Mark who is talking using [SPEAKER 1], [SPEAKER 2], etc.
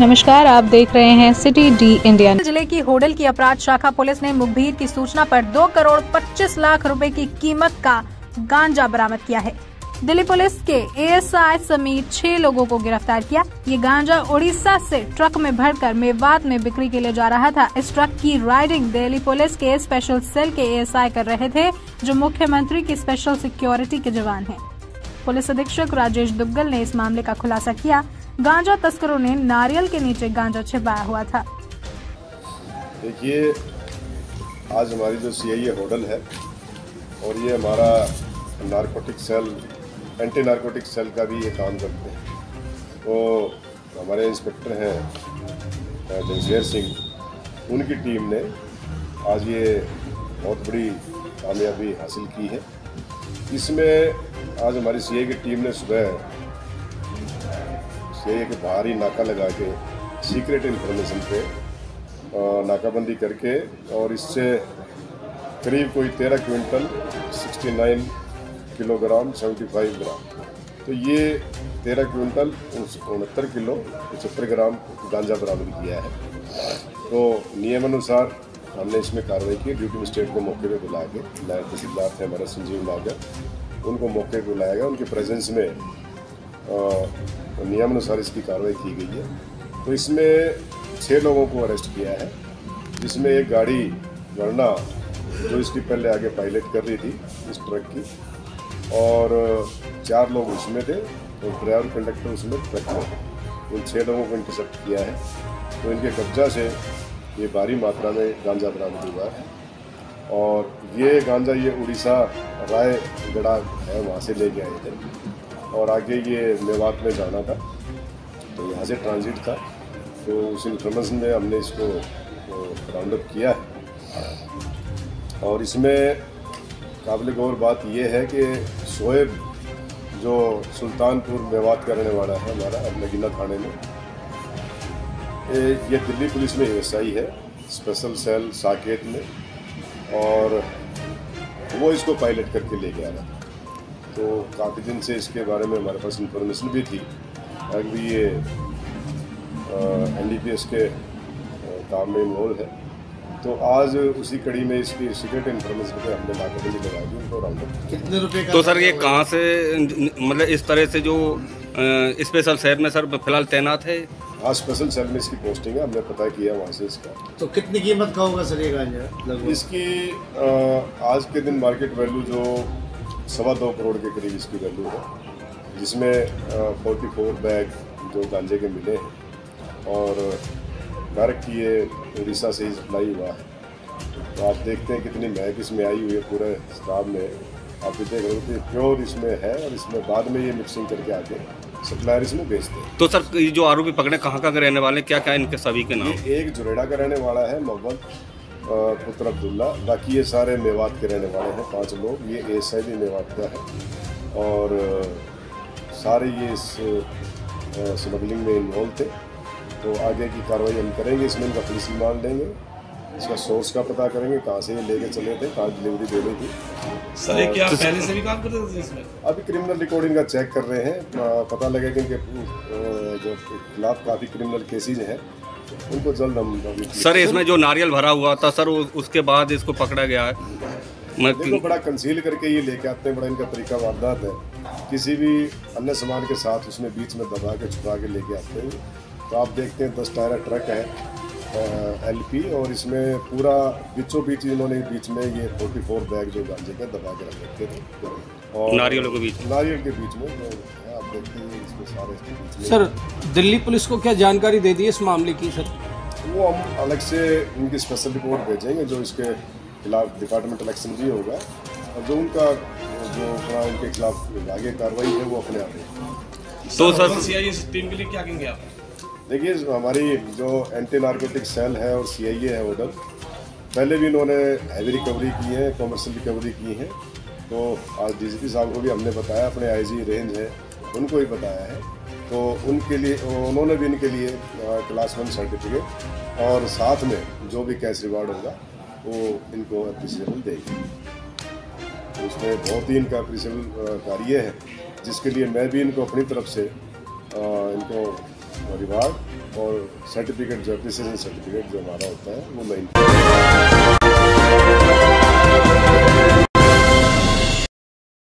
[SPEAKER 1] नमस्कार, आप देख रहे हैं सिटी डी इंडिया
[SPEAKER 2] ज़िले की होडल की अपराध शाखा पुलिस ने मुखबिर की सूचना पर दो करोड़ पच्चीस लाख रुपए की कीमत का गांजा बरामद किया है। दिल्ली पुलिस के एएसआई समेत छह लोगों को गिरफ़्तार किया। ये गांजा उड़ीसा से ट्रक में भरकर मेवात में बिक्री के लिए जा रहा था। इस ट्रक की राइडिंग दिल्ली पुलिस के स्पेशल सेल के एएसआई कर रहे थे, जो मुख्यमंत्री की स्पेशल सिक्योरिटी के जवान हैं। पुलिस अधीक्षक राजेश दुग्गल ने इस मामले का खुलासा किया। गांजा तस्करों ने नारियल के नीचे गांजा छिपाया हुआ था।
[SPEAKER 3] देखिए, आज हमारी जो सी होटल है और ये हमारा narcotic cell anti narcotic cell का भी ये काम करते हैं। तो हमारे इंस्पेक्टर हैं जगजेर सिंह। उनकी टीम ने आज ये बहुत बड़ी कामयाबी हासिल की है। इसमें आज हमारी सी की टीम ने सुबह सी एक ही नाका लगा के सीक्रेट इन्फॉर्मेशन पे नाकाबंदी करके, और इससे करीब कोई तेरह क्विंटल 69 किलोग्राम 75 ग्राम। तो ये तेरह क्विंटल उनहत्तर किलो, पचहत्तर ग्राम गांजा बरामद किया है। तो नियम अनुसार हमने इसमें कार्रवाई की, ड्यूटी स्टेट को मौके पे बुला के, नायब तहसीलदार थे हमारा संजीव नागर, उनको मौके पर बुलाया गया। उनके प्रेजेंस में नियम अनुसार इसकी कार्रवाई की गई है। तो इसमें छः लोगों को अरेस्ट किया है, जिसमें एक गाड़ी गणना जो इसकी पहले आगे पायलट कर रही थी, इस ट्रक की, और चार लोग उसमें थे, और ड्राइवर कंडक्टर उसमें ट्रक में उन छः लोगों को इंटरसेप्ट किया है। तो इनके कब्जा से ये भारी मात्रा में गांजा बरामद हुआ है। और ये गांजा ये उड़ीसा रायगढ़ा है, वहाँ से लेके आए थे। और आगे ये मेवात में जाना था तो यहाँ से ट्रांजिट था। तो उस इन्फॉर्मेशन में हमने इसको राउंड अप किया है। और इसमें काबिल गौर बात यह है कि शोएब जो सुल्तानपुर मेवात का रहने वाला है हमारा नगीना थाने में ये दिल्ली पुलिस में एएसआई है स्पेशल सेल साकेत में, और वो इसको पायलट करके ले गया था। तो काफ़ी दिन से इसके बारे में हमारे पास इंफॉर्मेशन भी थी। अभी ये एन डी के काम में इन्वॉल्व है। तो आज उसी कड़ी में इसकी सीक्रेट इन्फॉर्मेशन पे हमने नाकाबंदी लगा दी उनको राउंड
[SPEAKER 4] कितने रुपए का
[SPEAKER 5] तो सर ये कहाँ से मतलब इस तरह से जो स्पेशल शहर में सर फ़िलहाल तैनात है?
[SPEAKER 3] हाँ स्पेशल सेल में इसकी पोस्टिंग है हमने पता किया वहाँ से इसका।
[SPEAKER 4] तो कितनी कीमत का होगा सर ये गांजा
[SPEAKER 3] इसकी आ, आज के दिन मार्केट वैल्यू जो सवा दो करोड़ के करीब इसकी वैल्यू है जिसमें फोर्टी फोर बैग जो गांजे के मिले हैं और डायरेक्ट ये उड़ीसा से ही सप्लाई हुआ है। तो आप देखते हैं कितनी महक इसमें आई हुई है पूरे स्टाफ में। आप भी देख रहे हो कि प्योर इसमें है और इसमें बाद में ये मिक्सिंग करके आके सप्लायर इसमें बेचते हैं।
[SPEAKER 5] तो सर ये जो आरोपी पकड़े कहाँ कहाँ के रहने वाले क्या क्या इनके सभी के नाम?
[SPEAKER 3] एक जुरेडा का रहने वाला है मोहम्मद पुत्र अब्दुल्ला। बाकी ये सारे मेवात के रहने वाले हैं पाँच लोग। ये एस आई भी मेवात का है। और सारे ये इस स्मगलिंग में इन्वॉल्व थे। तो आगे की कार्रवाई हम करेंगे इसमें इनका पुलिस रिमांड लेंगे। इसका सोर्स का पता करेंगे कहाँ से ये लेके चले थे कहाँ डिलीवरी दे रही थी।
[SPEAKER 6] सर ये क्या पहले से भी काम करते थे इसमें?
[SPEAKER 3] अभी क्रिमिनल रिकॉर्डिंग का चेक कर रहे हैं। पता लगे कि इनके जो खिलाफ काफ़ी क्रिमिनल केसेज हैं। उनको जल्द हम
[SPEAKER 5] सर इसमें जो नारियल भरा हुआ था सर उसके बाद इसको पकड़ा गया है।
[SPEAKER 3] देखो बड़ा कंसील करके ये लेके आते हैं बड़ा इनका तरीका वारदात है। किसी भी अन्य सामान के साथ उसमें बीच में दबा के छुपा के लेके आते हैं। तो आप देखते हैं दस टायरा ट्रक है एलपी और इसमें पूरा बीचों बीच इन्होंने बीच में ये 44 बैग जो गांजे के दबा के रख रखे थे।
[SPEAKER 5] और नारियलों के बीच
[SPEAKER 3] नारियल के बीच में देखते हैं इसमें सारे
[SPEAKER 6] सर दिल्ली पुलिस को क्या जानकारी दे दी है इस मामले की सर?
[SPEAKER 3] वो हम अलग से उनकी स्पेशल रिपोर्ट भेजेंगे जो इसके खिलाफ डिपार्टमेंट इलेक्शन भी होगा और जो उनका जो उनके खिलाफ आगे कार्रवाई है वो अपने आप
[SPEAKER 5] तो सर
[SPEAKER 6] टीम के लिए क्या कहेंगे आप?
[SPEAKER 3] देखिए हमारी जो एंटी नार्कोटिक सेल है और सीआईए है उधर पहले भी इन्होंने हैवी रिकवरी की है कॉमर्शियल रिकवरी की है तो आज डीजीपी साहब को भी हमने बताया अपने आईजी रेंज है उनको ही बताया है। तो उनके लिए, उन्होंने भी इनके लिए क्लास वन सर्टिफिकेट और साथ में जो भी कैश रिवार्ड होगा, वो इनको अप्रिसिएबल देगी। तो उसमें बहुत ही इनका अप्रिसिएबल कार्य है, जिसके लिए मैं भी इनको अपनी तरफ़ से इनको रिवार्ड और सर्टिफिकेट जो एप्रिसिएशन सर्टिफिकेट जो हमारा होता है, वो मैं